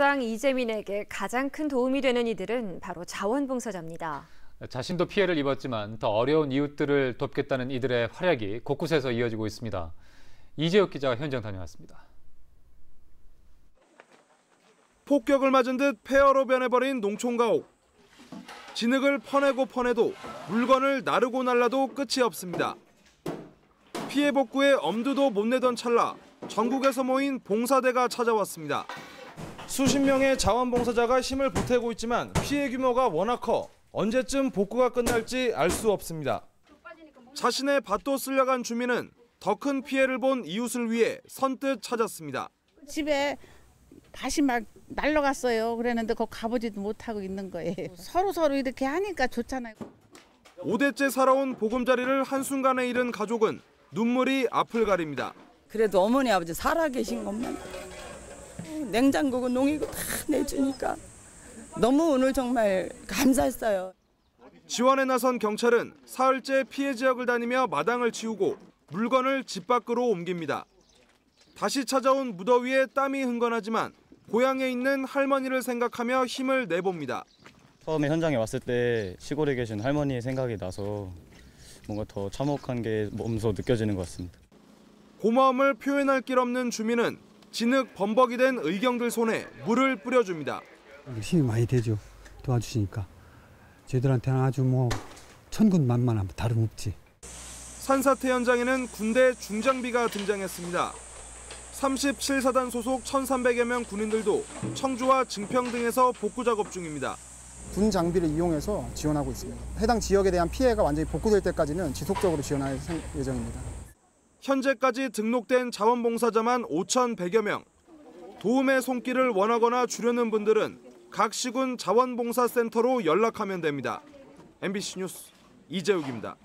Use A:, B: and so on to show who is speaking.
A: 국장 이재민에게 가장 큰 도움이 되는 이들은 바로 자원봉사자입니다.
B: 자신도 피해를 입었지만 더 어려운 이웃들을 돕겠다는 이들의 활약이 곳곳에서 이어지고 있습니다. 이재혁 기자가 현장 다녀왔습니다.
C: 폭격을 맞은 듯 폐허로 변해버린 농촌가옥. 진흙을 퍼내고 퍼내도 물건을 나르고 날라도 끝이 없습니다. 피해 복구에 엄두도 못 내던 찰나 전국에서 모인 봉사대가 찾아왔습니다. 수십 명의 자원봉사자가 힘을 보태고 있지만 피해 규모가 워낙 커 언제쯤 복구가 끝날지 알 수 없습니다. 자신의 밭도 쓸려간 주민은 더 큰 피해를 본 이웃을 위해 선뜻 찾았습니다.
D: 집에 밭이 막 날라갔어요. 그랬는데 거 가보지도 못하고 있는 거예요. 서로 서로 이렇게 하니까 좋잖아요.
C: 5대째 살아온 보금자리를 한순간에 잃은 가족은 눈물이 앞을 가립니다.
E: 그래도 어머니 아버지 살아계신 것만 냉장고고 농이고 다 내주니까 너무 오늘 정말 감사했어요.
C: 지원에 나선 경찰은 사흘째 피해 지역을 다니며 마당을 치우고 물건을 집 밖으로 옮깁니다. 다시 찾아온 무더위에 땀이 흥건하지만 고향에 있는 할머니를 생각하며 힘을 내봅니다.
F: 처음에 현장에 왔을 때 시골에 계신 할머니의 생각이 나서 뭔가 더 참혹한 게 몸소 느껴지는 것 같습니다.
C: 고마움을 표현할 길 없는 주민은 진흙 범벅이 된 의경들 손에 물을 뿌려줍니다.
G: 힘이 많이 되죠. 도와주시니까. 저희들한테는 아주 뭐 천군만만한 다름없지.
C: 산사태 현장에는 군대 중장비가 등장했습니다. 37사단 소속 1,300여 명 군인들도 청주와 증평 등에서 복구 작업 중입니다.
H: 군 장비를 이용해서 지원하고 있습니다. 해당 지역에 대한 피해가 완전히 복구될 때까지는 지속적으로 지원할 생- 예정입니다.
C: 현재까지 등록된 자원봉사자만 5,100여 명. 도움의 손길을 원하거나 주려는 분들은 각 시군 자원봉사센터로 연락하면 됩니다. MBC 뉴스 이재욱입니다.